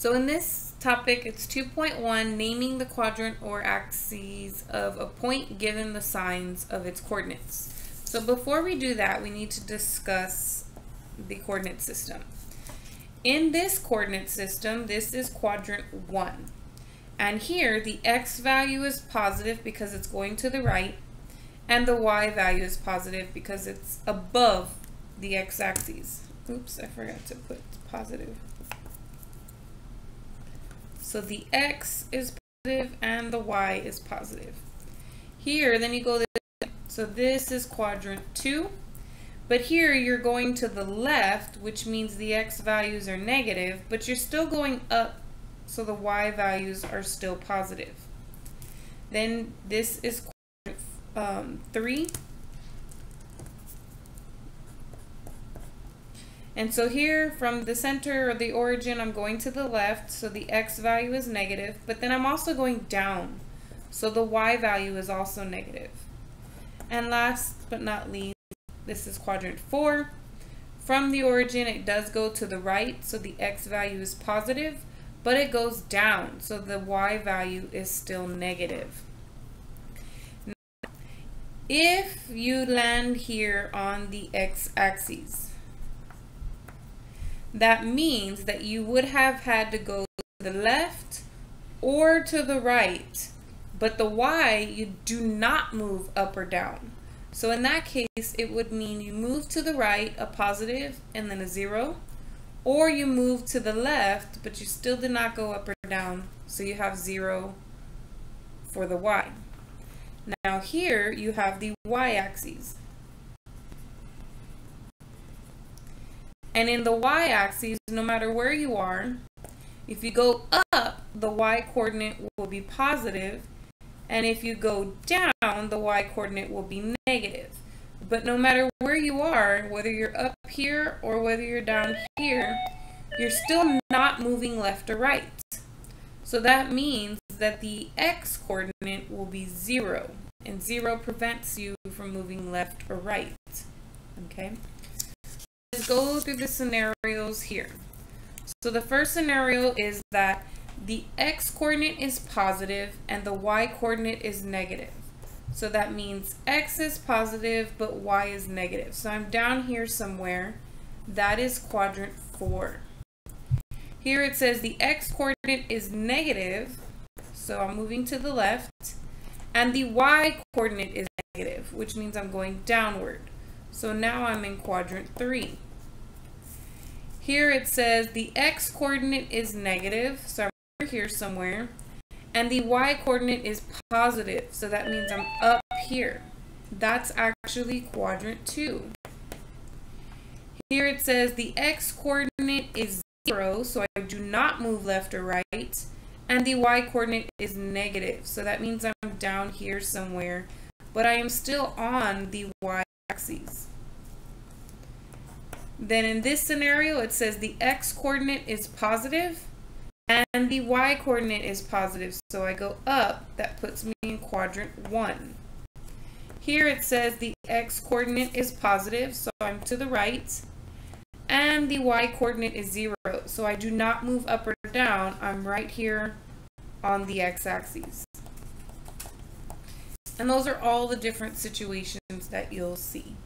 So in this topic, it's 2.1, naming the quadrant or axes of a point given the signs of its coordinates. So before we do that, we need to discuss the coordinate system. In this coordinate system, this is quadrant 1. And here, the x value is positive because it's going to the right, and the y value is positive because it's above the x-axis. Oops, I forgot to put positive. So the x is positive and the y is positive. Here, then you go this So this is quadrant 2. But here you're going to the left, which means the x values are negative, but you're still going up, so the y values are still positive. Then this is quadrant um, 3. And so here from the center or the origin, I'm going to the left, so the x value is negative, but then I'm also going down, so the y value is also negative. And last but not least, this is quadrant 4. From the origin, it does go to the right, so the x value is positive, but it goes down, so the y value is still negative. Now, if you land here on the x-axis, that means that you would have had to go to the left or to the right, but the y, you do not move up or down. So in that case, it would mean you move to the right, a positive, and then a zero, or you move to the left, but you still did not go up or down, so you have zero for the y. Now here, you have the y-axis. And in the y-axis, no matter where you are, if you go up, the y-coordinate will be positive, and if you go down, the y-coordinate will be negative. But no matter where you are, whether you're up here or whether you're down here, you're still not moving left or right. So that means that the x-coordinate will be 0, and 0 prevents you from moving left or right. Okay? Let's go through the scenarios here. So the first scenario is that the x-coordinate is positive and the y-coordinate is negative. So that means x is positive but y is negative. So I'm down here somewhere. That is quadrant 4. Here it says the x-coordinate is negative, so I'm moving to the left, and the y-coordinate is negative, which means I'm going downward. So now I'm in quadrant 3. Here it says the x-coordinate is negative, so I'm over here somewhere, and the y-coordinate is positive, so that means I'm up here. That's actually quadrant 2. Here it says the x-coordinate is 0, so I do not move left or right, and the y-coordinate is negative, so that means I'm down here somewhere, but I am still on the y-axis. Then in this scenario, it says the x-coordinate is positive and the y-coordinate is positive. So I go up, that puts me in quadrant 1. Here it says the x-coordinate is positive, so I'm to the right. And the y-coordinate is 0, so I do not move up or down. I'm right here on the x-axis. And those are all the different situations that you'll see.